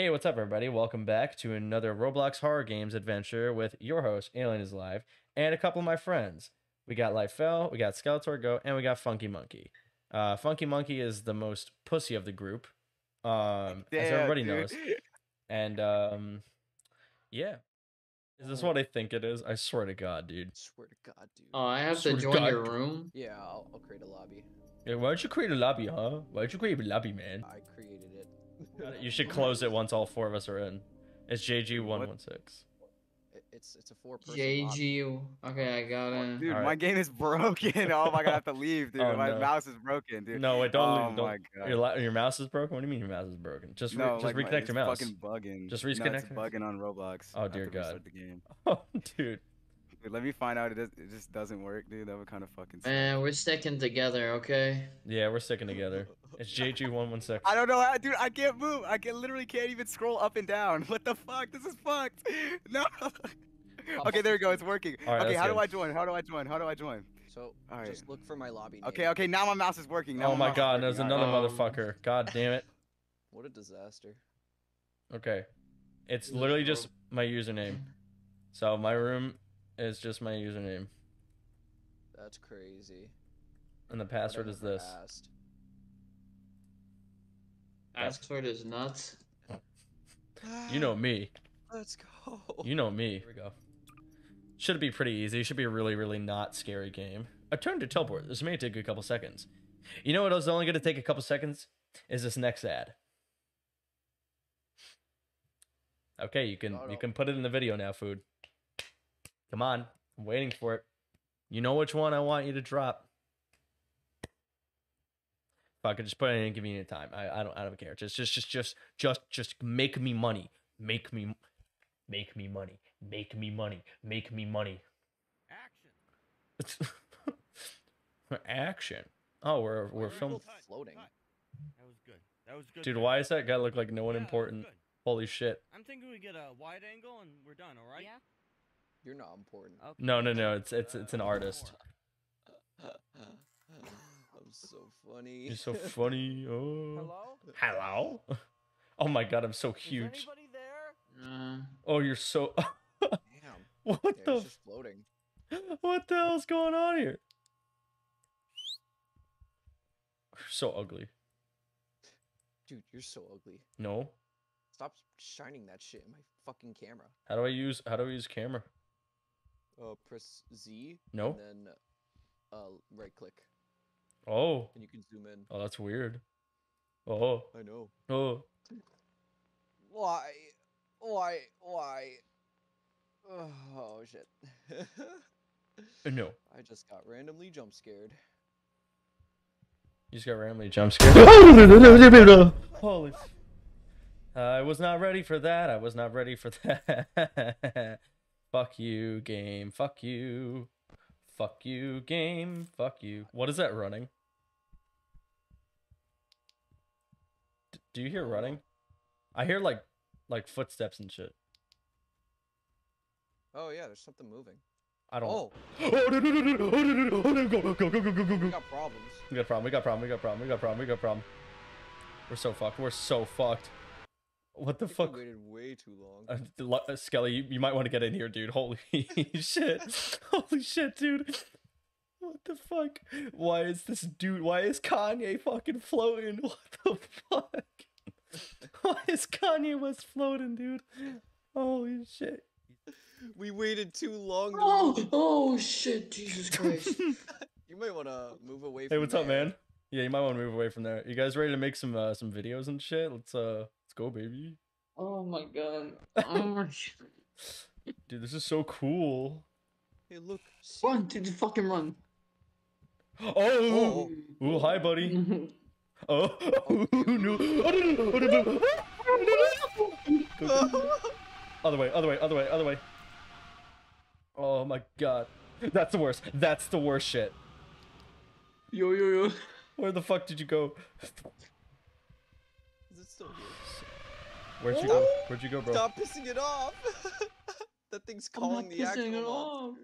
Hey, what's up, everybody? Welcome back to another Roblox Horror Games adventure with your host, Alien is Live, and a couple of my friends. We got Lifel, we got Skeletor Go, and we got Funky Monkey. Uh, Funky Monkey is the most pussy of the group, um, as everybody dude. knows. And um, yeah, is this what I think it is? I swear to God, dude. Swear to God, dude. Oh, I have Swear to to join your room. yeah, I'll, I'll create a lobby. Yeah, why don't you create a lobby, huh? Why don't you create a lobby, man? I created it. You should close it once all four of us are in. It's JG one one six. It's it's a four person. JG. Okay, I got it. dude, Alright. my game is broken. Oh my god, I have to leave, dude. Oh, my no. mouse is broken, dude. No, wait, don't oh leave. my Don't. god. Your, your mouse is broken. What do you mean your mouse is broken? Just re- no, just like reconnect it's your mouse. fucking bugging. Just No, it's reconnect bugging on Roblox. Oh, dear God. The game. Oh, dude. Dude, let me find out. It, does, it just doesn't work, dude. That would kind of fucking. suck. Man, we're sticking together, okay? Yeah, we're sticking together. It's JG one one six. I don't know how, dude. I can't move. I can literally can't even scroll up and down. What the fuck? This is fucked. No. okay, there we go. It's working. Alright, okay, that's how do. I join? How do I join? How do I join? So Alright. just look for my lobby. Okay, name. okay. Now my mouse is working. Now Oh my mouse is God, there's another Um, motherfucker. God damn it. What a disaster. Okay, it's literally just my username. So my room is just my username, That's crazy. and the password is this. asked. Password is nuts. You know me. Let's go. You know me. Here we go. Should be pretty easy. Should be a really, really not scary game. A turn to teleport. This may take a couple seconds. You know what else is only going to take a couple seconds? Is this next ad. Okay, you can you can put it in the video now, food. Come on, I'm waiting for it. You know which one I want you to drop. If I could just put it in inconvenient time, I, I don't I don't care. Just just just just just just make me money. Make me make me money. Make me money. Make me money. Action. Action. Oh, we're we're Very film. well floating. That was good. That was good. Dude, why does that guy look like no one Yeah, important? Holy shit. I'm thinking we get a wide angle and we're done. All right. Yeah. You're not important. Okay. No, no, no. It's it's it's an artist. I'm so funny. You're so funny. Oh. Hello. Hello. Oh my god, I'm so Is huge. anybody there? Uh, Oh, you're so. Damn. what Yeah, the? just floating. What the hell's going on here? You're so ugly. Dude, you're so ugly. No. Stop shining that shit in my fucking camera. How do I use? How do I use camera? Uh, press Z. No. And then, uh, right click, Oh. and you can zoom in. Oh, that's weird. Oh. I know. Oh. Why? Why? Why? Oh shit. Uh, No. I just got randomly jump scared. You just got randomly jump scared. Holy. I was not ready for that. I was not ready for that. Fuck you, game. Fuck you. Fuck you, game. Fuck you. What is that running? D- do you hear running? I hear like like footsteps and shit. Oh yeah, there's something moving. I don't. Oh, Oh, no, no, no, no, no, no, no, no, no, go, go, go, go, go, go, go, we go. got problems. We got problem. We got problem. We got problem. We got problem. We got problem. We're so fucked. We're so fucked. What the I fuck? waited way too long. Uh, uh, Skelly, you, you might want to get in here, dude. Holy shit. Holy shit, dude. What the fuck? Why is this dude? Why is Kanye fucking floating? What the fuck? Why is Kanye West floating, dude? Holy shit. we waited too long. to oh, oh shit, Jesus Christ. You might want to move away. Hey, from what's up, man? Yeah, you might want to move away from there. You guys ready to make some uh, some videos and shit? Let's uh let's go, baby. oh my god. Oh my sh- Dude, this is so cool. Hey, look. see? Run, dude, fucking run. Oh, ooh, oh, oh, oh. hi, buddy. Oh, no. Oh, no, no, no, no, no. Go, go, go. Other way, other way, other way, other way. Oh my god. That's the worst. That's the worst shit. Yo, yo, yo. Where the fuck did you go? Is it still here? Where'd you go? Where'd you go, bro? Stop pissing it off. that thing's I'm not calling the pissing actual it off.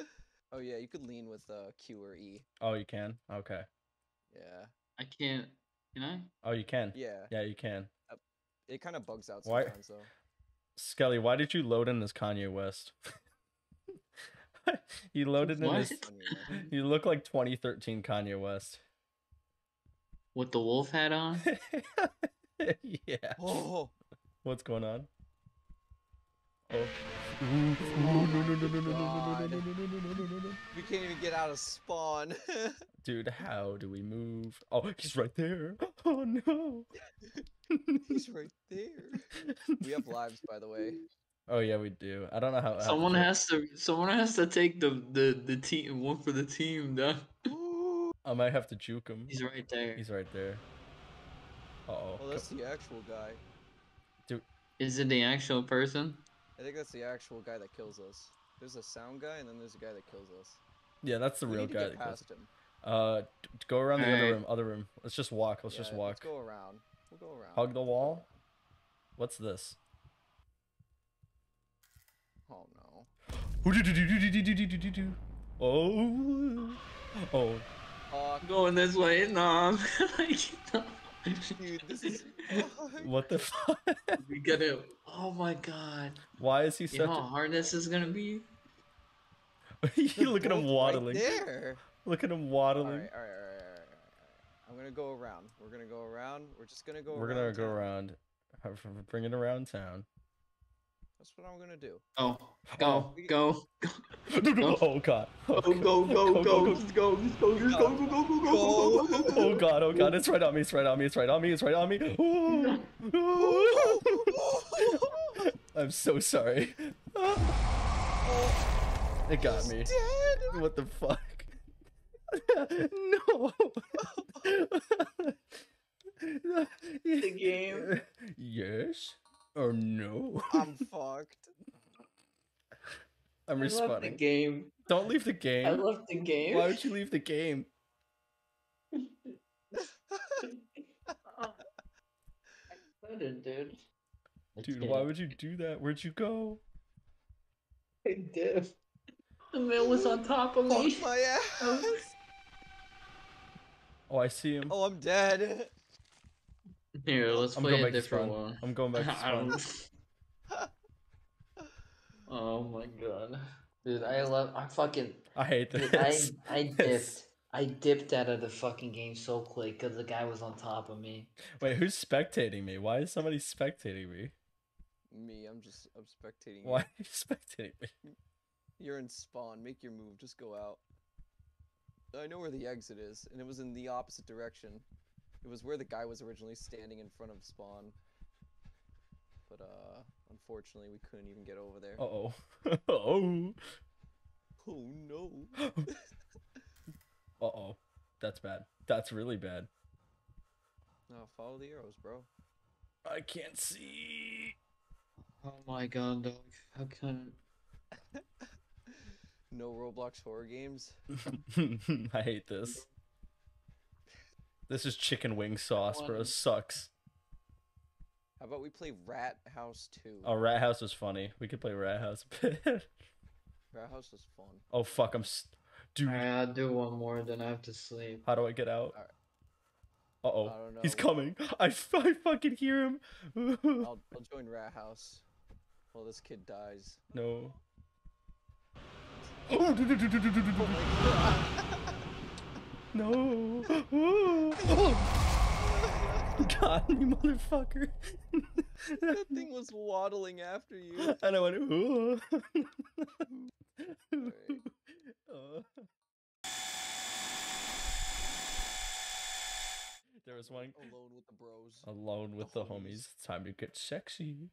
oh yeah, you could lean with uh, Q or E. Oh, you can? Okay. Yeah. I can't. Can I? Oh, you can? Yeah. Yeah, you can. It kind of bugs out Why- though. Skelly, why did you load in as Kanye West? you loaded in What? as you look like 2013 Kanye West. With the wolf hat on? yeah. Oh, What's going on? Oh. Ooh, ooh, no, no, no, no, no, no, no, no, no, no, no, no, no, no, no, no. we can't even get out of spawn. Dude, how do we move? Oh, he's right there. Oh no. He's right there. We have lives, by the way. Oh yeah, we do. I don't know how. how Someone to- has to someone has to take the the the team one for the team, dog. I might have to juke him. He's right there. He's right there. Uh oh. Oh, that's the actual guy. Is it the actual person? I think that's the actual guy that kills us. There's a sound guy, and then there's a guy that kills us. Yeah, that's the We real need to guy. get That goes. past him. Uh, d- d- go around the other room. Other room. Let's just walk. Let's just walk. Let's go around. We'll go around. Hug the wall. What's this? Oh no. Oh. Oh. Fuck, Going this way, no. no. dude, this is. What the fuck? we gotta. Oh my god. Why is he You such? know how hard this is gonna be? You look at him Both right waddling. there. Look at him waddling. all right, all right, all right, all right, all right. I'm gonna go around. We're gonna go around. We're just gonna go. We're around gonna go town. around. Bring it around town. That's what I'm gonna do. Go, oh, go, go, go. Oh god. Oh go, go, go, go, go, go, go, go, just go, go, go, go, go, go, go. Oh god, oh god, it's right on me, it's right on me, it's right on me, it's right on me. I'm so sorry. It got me. What the fuck? no. the game. Yes or no? I'm fucked. I'm I left the game. Don't leave the game. I game. left the game. Why would you leave the game? I did, dude. Dude, why would you do that? Where'd you go? I did. The man was on top of me. Fuck my ass. Oh, I see him. Oh, I'm dead. Here, let's I'm play going a back different spawn. one. I'm going back to spawn. oh my god. Dude, I love I fucking I hate dude, I. I dipped. I dipped out of the fucking game so quick because the guy was on top of me. Wait, who's spectating me? Why is somebody spectating me? Me, I'm just I'm spectating. Why You. are you spectating me? You're in spawn. Make your move. Just go out. I know where the exit is, and it was in the opposite direction. It was where the guy was originally standing in front of spawn. But uh, unfortunately, we couldn't even get over there. Uh oh. oh. Oh no! Uh oh. That's bad. That's really bad. No, follow the arrows, bro. I can't see. Oh my god, dog. How can No Roblox horror games. I hate this. This is chicken wing sauce, bro. Sucks. How about we play Rat House 2? Oh, Rat House was funny. We could play Rat House. Rat House was fun. oh fuck! I'm, st- dude. Alright, I'll do one more, then I have to sleep. How do I get out? Alright. Uh oh. I don't know. He's coming. I, f- I fucking hear him. I'll, I'll join Rat House. While this kid dies. no. No. God, you motherfucker. that thing was waddling after you. and I went, ooh. Alright. Uh. There was one Alone with the bros. alone with The the homies. homies. Time to get sexy.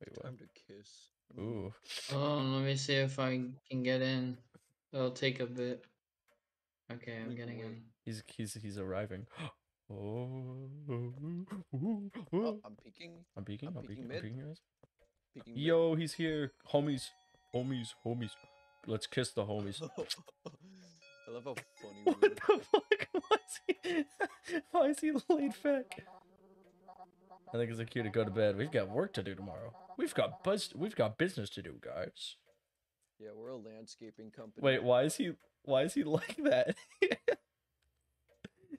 Wait, what? Time to kiss. Ooh. Oh, let me see if I can get in. It'll take a bit. Okay, I'm getting in. He's he's he's arriving. oh. Oh, I'm peeking. I'm peeking. I'm I'm peeking. I'm peeking, guys. Peeking. mid. Yo, he's here. Homies. Homies. Homies. Let's kiss the homies. I love how funny what the fuck? Why is he, why is he laid back? I think it's a cue to go to bed. We've got work to do tomorrow. We've got buzz. We've got business to do, guys. Yeah, we're a landscaping company. Wait, why is he? Why is he like that?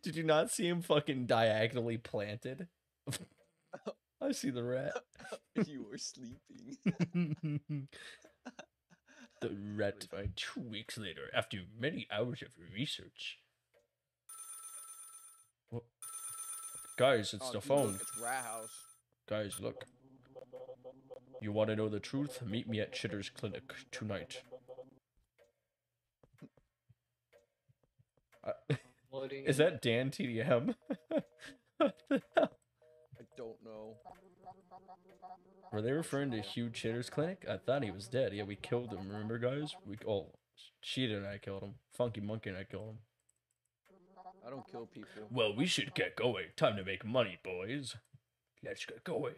Did you not see him fucking diagonally planted? I see the rat. you are sleeping. the rat died two weeks later after many hours of research. Wha- Guys, it's Oh, the dude, look, phone. It's Rat House. Guys, look. You want to know the truth? Meet me at Chitter's clinic tonight. Uh, is that Dan TDM? What the hell? I don't know. Were they referring to Hugh Chitter's clinic? I thought he was dead. Yeah, we killed him. Remember, guys? We oh, Cheetah and I killed him. Funky Monkey and I killed him. I don't kill people. Well, we should get going. Time to make money, boys. Let's get going.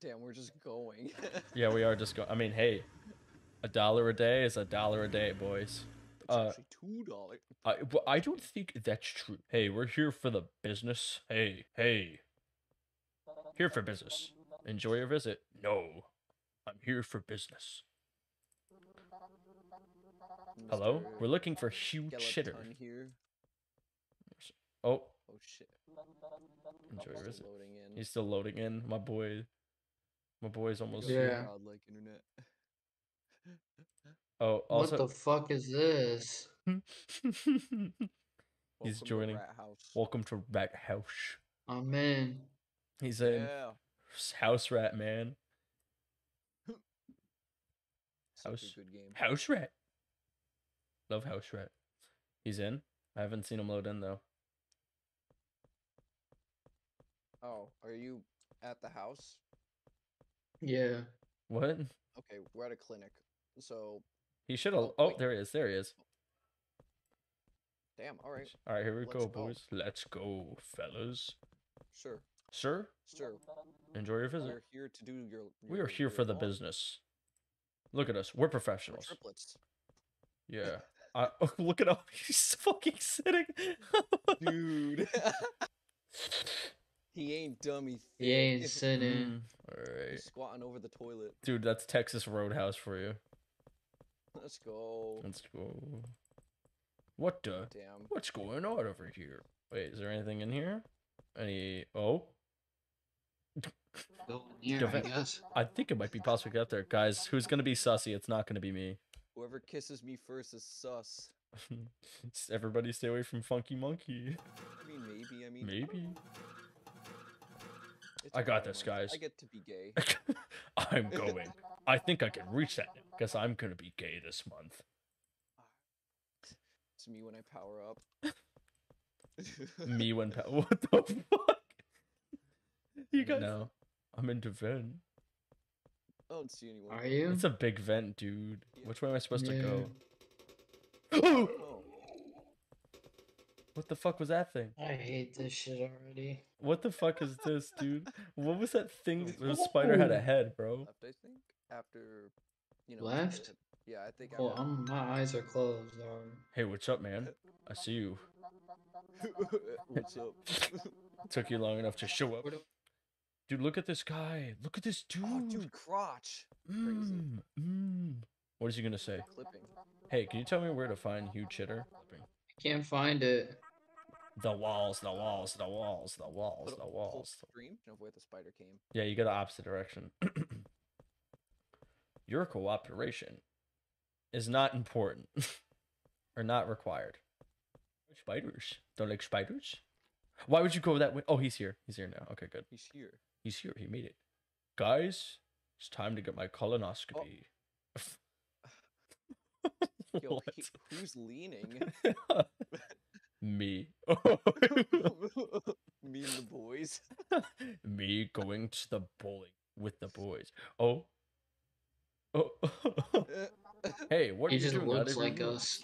Damn, we're just going. Yeah, we are just going. I mean, hey, a dollar a day is a dollar a day, boys. It's Uh, actually two dollars. I, well, I don't think that's true. Hey, we're here for the business. Hey, hey. Here for business. Enjoy your visit. No, I'm here for business. Hello? We're looking for Hugh Chitter. here. Oh, Oh shit. enjoy your visit. He's still loading in. My boy. My boy's almost. Oh yeah. like internet. Oh, What the fuck is this? He's Welcome joining. Rat House. Welcome to Rat House. I'm in. He's in Yeah. House Rat Man. House- good game. House Rat. Love House Rat. He's in. I haven't seen him load in though. Oh, are you at the house? Yeah. What? Okay, we're at a clinic. So, He should have. Oh, Oh, there he is. There he is. Oh. damn. All right, All right, here we Let's go, go. boys. Let's go, fellas. sure, Sir, sure. enjoy your visit. We're here to do your. We are here for the lawn. business. Look at us. We're We're professionals. triplets, Yeah. I, oh, look at how he's fucking sitting. dude. He ain't dummy. He ain't thick. sitting. All right. He's squatting over the toilet. Dude, that's Texas Roadhouse for you. Let's go. Let's go. What the? Damn. What's going on over here? Wait, is there anything in here? Any? Oh, Go in here, I guess. I think it might be possible to get there, guys. Who's gonna be sussy? It's not gonna be me. Whoever kisses me first is sus. Everybody, stay away from Funky Monkey. I mean, maybe. I mean, Maybe. It's I got this, guys. I get to be gay. I'm going. I think I can reach that. Guess I'm gonna be gay this month. It's me when I power up. Me when pa- what the fuck? You guys? No, I'm into vent. I don't see anyone. Are you? It's a big vent, dude. Which way am I supposed to go? Oh, what the fuck was that thing? I hate this shit already. What the fuck is this, dude? What was that thing? The spider had a head, bro. left, I think. After, you know. Left? Yeah, I think. Well, after- I'm, my eyes are closed, dog. Hey, what's up, man? I see you. What's up? Took you long enough to show up. Dude, look at this guy. Look at this dude. oh, dude, crotch. Mm, mm. What is he gonna say? Clipping. Hey, can you tell me where to find Hugh Chitter? I can't find it. The walls, the walls, the walls, the walls, the walls. Scream of where the spider came. Yeah, you go the opposite direction. Your cooperation is not important or not required. Spiders. Don't like spiders? Why would you go that way? Oh, he's here. He's here now. Okay, good. He's here. He's here. He made it. Guys, it's time to get my colonoscopy. Oh. Yo, he- who's leaning? Me. Me and the boys. Me going to the bowling with the boys. Oh. Oh. hey, what He are you doing? He just doing? looks Not like us.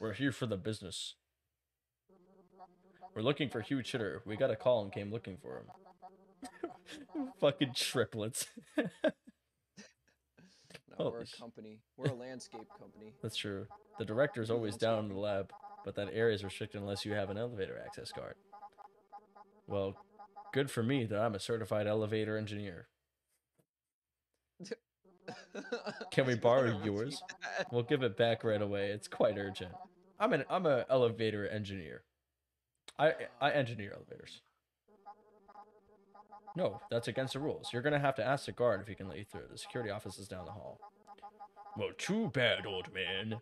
We're here for the business. We're looking for Hugh Chitter. We got a call and came looking for him. Fucking triplets. No, oh, we're a company. We're a landscape company. That's true. The director's always down in the lab, but that area is restricted unless you have an elevator access card. Well, good for me that I'm a certified elevator engineer. Can we borrow yours? We'll give it back right away. It's quite urgent. I'm an I'm a elevator engineer. I I engineer elevators. No, that's against the rules. You're gonna have to ask the guard if he can let you through. The security office is down the hall. Well, too bad, old man.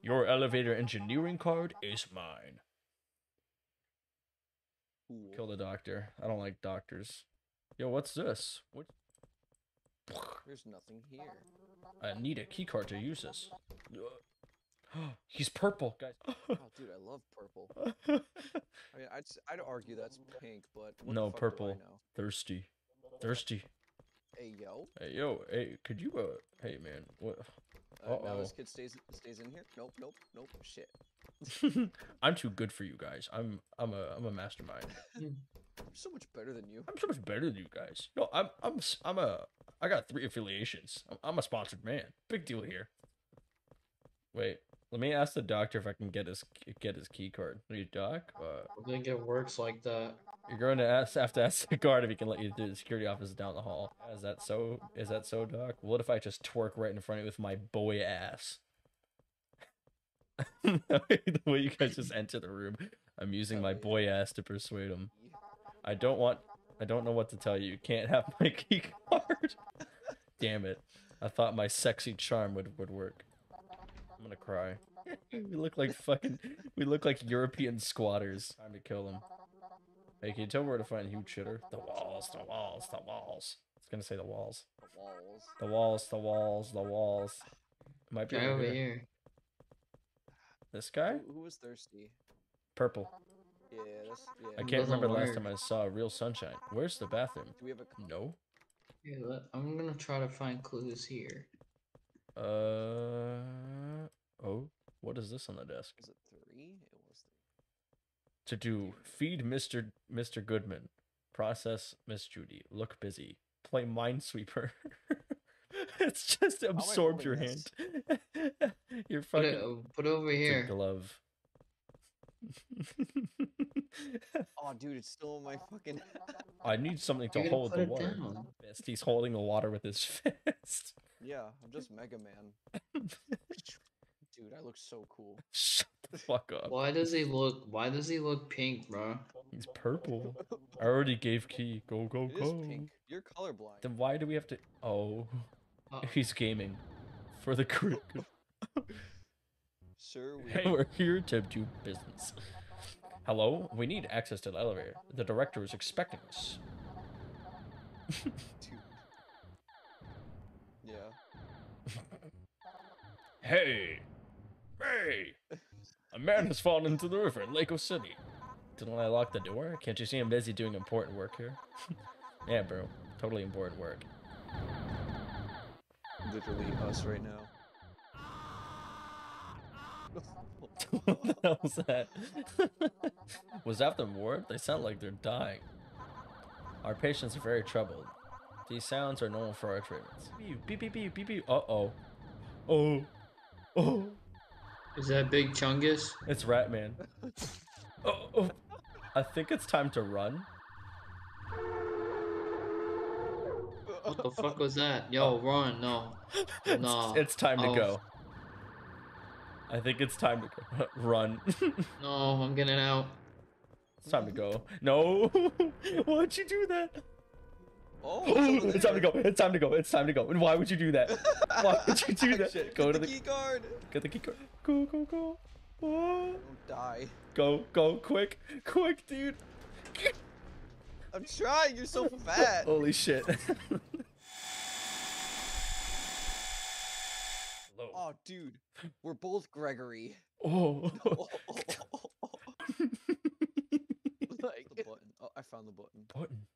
Your elevator engineering card is mine. Cool. Kill the doctor. I don't like doctors. Yo, what's this? What? There's nothing here. I need a keycard to use this. He's purple, guys. Oh, dude, I love purple. I mean, I'd I'd argue that's pink, but No, fuck do I purple. Thirsty. Thirsty. Hey yo, Hey, yo, hey, could you, uh, hey, man, what? uh, now this kid stays stays in here. Nope, nope, nope. Shit. I'm too good for you guys. I'm, I'm a, I'm a mastermind. I'm so much better than you. I'm so much better than you guys. No, I'm, I'm, I'm a I got three affiliations. I'm, I'm a sponsored man. Big deal here. Wait, let me ask the doctor if I can get his, get his key card. Hey, doc, uh, I think it works like that. You're going to ask have to ask the guard if he can let you through the security office down the hall. Is that so? Is that so, Doc? What if I just twerk right in front of you with my boy ass? the way you guys just enter the room, I'm using my boy ass to persuade him. I don't want. I don't know what to tell you. You can't have my key card. Damn it! I thought my sexy charm would would work. I'm gonna cry. we look like fucking. We look like European squatters. Time to kill him. Hey, can you tell me where to find huge shitter? The walls, the walls, the walls. It's gonna say the walls. The walls. The walls, the walls, the walls. Might be Guy over over here. here. This guy? Who, who was thirsty? Purple. Yeah, that's yeah. I can't remember the last time I saw real sunshine. Where's the bathroom? Do we have a? c- No. Here, let, I'm gonna try to find clues here. Uh oh. What is this on the desk? Was it three? It was three. To do feed Mr. Mr. Goodman. Process Miss Judy. Look busy. Play Minesweeper. it's just absorbed your holding hand. You're Put fucking it, uh, put it over here. glove. Oh, dude, it's still in my fucking. I need something to hold the water. down. He's holding the water with his fist. Yeah, I'm just Mega Man. Dude, I look so cool. Shut the fuck up. Why does he look? Why does he look pink, bro? He's purple. I already gave key. Go go It is go. pink. You're colorblind. Then why do we have to? Oh, Uh, he's gaming for the crew. Sir, we. Hey, we're here to do business. Hello, we need access to the elevator. The director is expecting us. Dude. Hey, hey! A man has fallen into the river in Lake City. Didn't I lock the door? Can't you see I'm busy doing important work here? yeah, bro. Totally important work. Literally us right now. what the hell was that? was that the ward? They sound like they're dying. Our patients are very troubled. These sounds are normal for our treatments. Beep beep beep beep beep. beep. Uh oh. Oh. Oh. is that Big Chungus? It's Ratman. Oh, oh. I think it's time to run. What the fuck was that? Yo, run! No, No. It's time to Oh. go. I think it's time to run. no, I'm getting out. it's time to go. No. Why'd you do that? Oh, it's time to go. It's time to go. It's time to go. And why would you do that? Why would you do that? Shit, Go get to the the key card. get the key card. Go go go. Oh. Don't die. Go go quick quick dude. I'm trying. You're so fat. Holy shit. Hello. Oh, dude, we're both Gregory. Oh. like the. Oh, I found the button. Button.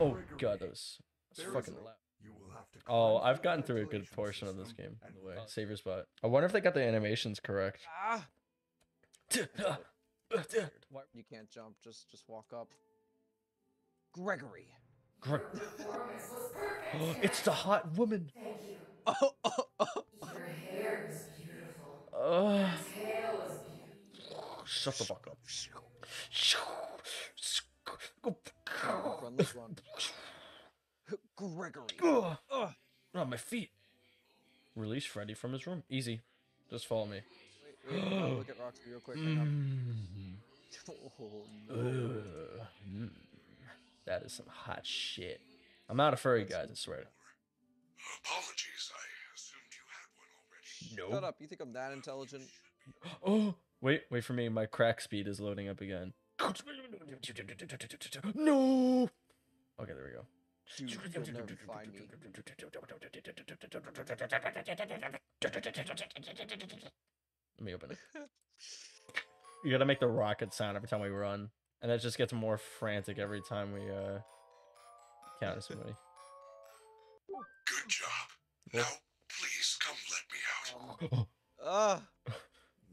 Oh god, that was, that was fucking loud. You will have to Oh, I've gotten through a good portion of this game. By and the way, up. save your spot. I wonder if they got the animations correct. Ah! You can't jump. Just, just walk up. Gregory. Gr- it's the hot woman. Oh, oh, oh. Your hair is beautiful. Uh, shut the fuck up. Run, let's run. Gregory. Ugh. Ugh. On my feet. Release Freddy from his room. Easy. Just follow me. Wait, wait, I'll look at Roxy real quick. Hang on. Mm. Oh no. Mm. That is some hot shit. I'm not a furry, guys. I swear. Apologies, I assumed you had one already. No. Shut up! You think I'm that intelligent? Oh, wait, wait for me. My crack speed is loading up again. No. Okay, there we go. Dude, you'll never find me. Let me open it. You gotta make the rocket sound every time we run, and it just gets more frantic every time we uh counter somebody. Good job. Yeah. Now, please come let me out. Ah!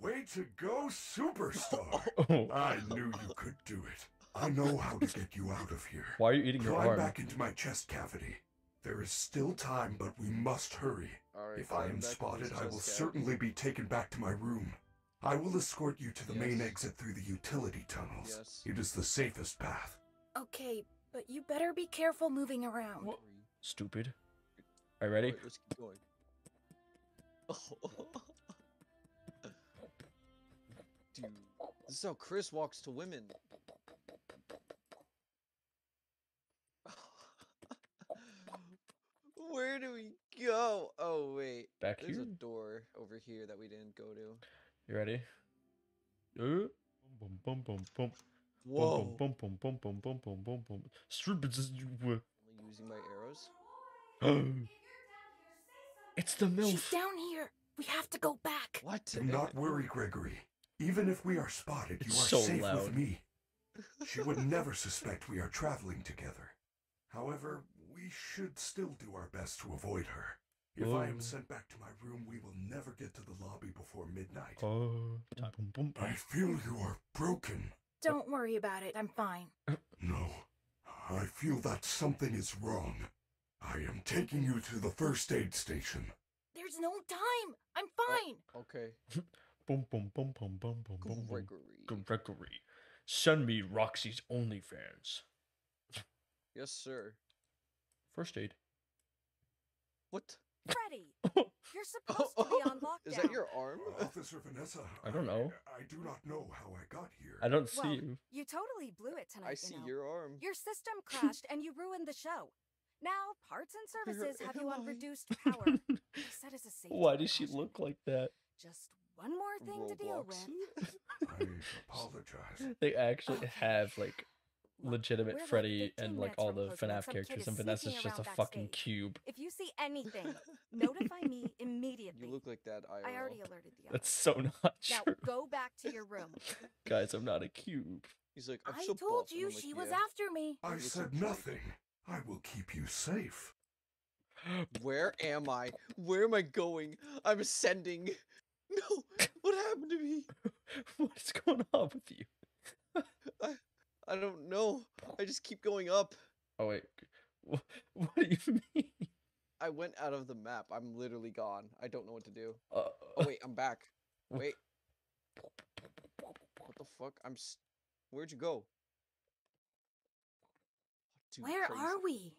Way to go, superstar! Oh, I knew you could do it. I know how to get you out of here. why are you eating your arm? Climb arm? back into my chest cavity. There is still time, but we must hurry. Alright. If I am spotted, I will certainly be taken back to my room. I will escort you to the main exit through the utility tunnels. Yes. It is the safest path. Okay, but you better be careful moving around. What? Stupid. Are you ready? Alright, let's keep going. Dude, this is how Chris walks to women. Where do we go? Oh wait, Back there's here. a door over here that we didn't go to. You ready? Uh, Boom, boom, boom, boom, Whoa! boom, boom, boom, boom, boom, boom, boom, boom. Only using my arrows. It's the milk! She's down here. We have to go back. What? Do not worry, Gregory. Even if we are spotted, you are so safe loud. with me. She would never suspect we are traveling together. However, we should still do our best to avoid her. If I Oh. am sent back to my room, we will never get to the lobby before midnight. Oh, boom, boom, I feel you are broken. Don't worry about it. I'm fine. No, I feel that something is wrong. I am taking you to the first aid station. There's no time. I'm fine. Oh, okay. Boom, boom, boom, boom, boom, boom, boom, boom. Gregory. Gregory. Send me Roxy's OnlyFans. Yes, sir. First aid. What? Freddy, you're supposed to be on lockdown. Is that your arm? Uh, Officer Vanessa, I don't know. I, do not know how I got here. I don't see Well, you. You totally blew it tonight. I you see know. your arm. Your system crashed and you ruined the show. Now, parts and services have you on I? reduced power. I said as a safety Why does she look like that? Just one more thing to deal with. I apologize. They actually Okay. have like legitimate we're Freddy 15 and like all the closing FNAF characters, and Vanessa's just a around fucking backstage. cube. If you see anything, notify me immediately. You look like that IRL. I already alerted the That's so not true. Now go back to your room. Guys, I'm not a cube. He's like, I'm I so told buff," you like, she was after me. I said at nothing. I will keep you safe. Where am I? Where am I going? I'm ascending. No, what happened to me? what is going on with you? I I don't know. I just keep going up. Oh wait, what, what do you mean? I went out of the map. I'm literally gone. I don't know what to do. Uh, Oh wait, I'm back. Wait, what the fuck? I'm. S- Where'd you go? Dude, Where crazy. are we?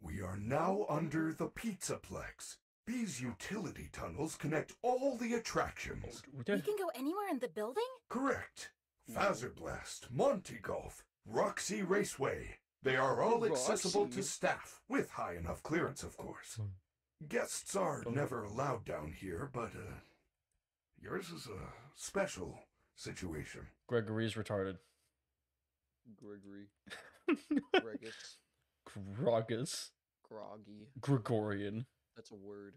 We are now under the Pizzaplex. These utility tunnels connect all the attractions. we We did- can go anywhere in the building? Correct. Fazerblast, Monty Golf, Roxy Raceway. They are all accessible Roxy. to staff, with high enough clearance, of course. Guests are Oh. never allowed down here, but uh, yours is a special situation. Gregory's retarded. Gregory. Gregus. Grogus. Groggy. Gregorian. That's a word.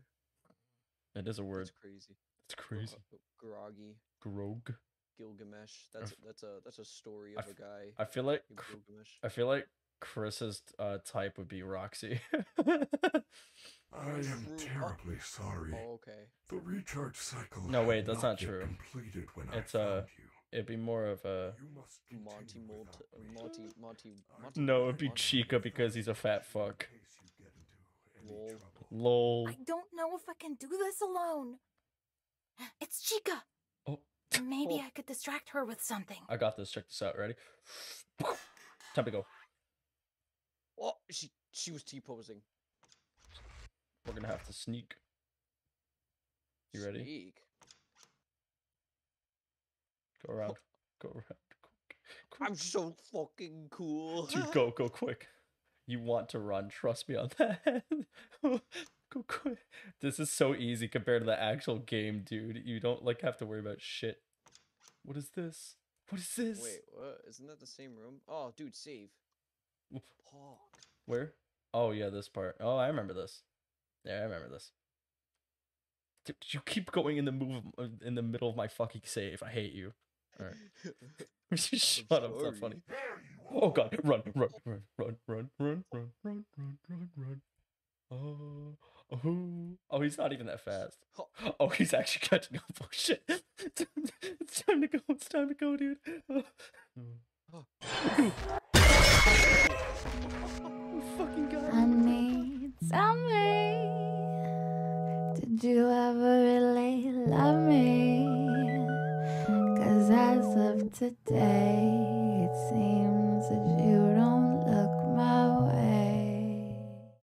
It is a word. That's crazy. It's crazy. Groggy. Grog. Gilgamesh. That's f- that's a that's a story of a f- guy. I feel like Gilgamesh. I feel like Chris's uh, type would be Roxy. I am terribly sorry. Oh, okay. The recharge cycle. No, wait, that's not yet true. Completed when It's, I uh, found you. It'd be more of a You must Monty continue Mold. without me. Monty. Monty. Monty. no. It'd be Monty. Chica because he's a fat fuck. In case you get into any Lol. Trouble. Lol. I don't know if I can do this alone. It's Chica. Oh. Maybe Oh. I could distract her with something. I got this. Check this out. Ready? Time to go. Oh, she she was T posing. We're gonna have to sneak. You ready? Sneak. Go around. Go around. I'm so fucking cool. Dude, go, go quick. You want to run, trust me on that. This is so easy compared to the actual game, dude. You don't like have to worry about shit. What is this? What is this? Wait, what? Isn't that the same room? Oh, dude, save. Fuck. Where? Oh yeah, this part. Oh, I remember this. Yeah, I remember this. Dude, you keep going in the move uh, in the middle of my fucking save. I hate you. All right. Shut up. It's not funny. Oh god, run, run, run, run, run, run, run, run, run, run, run. Oh, oh, oh, he's not even that fast. Oh, he's actually catching up. Oh shit! It's time to go. It's time to go, dude. Oh, fucking god. Honey, tell me, did you ever really love me? Cause as of today, it seems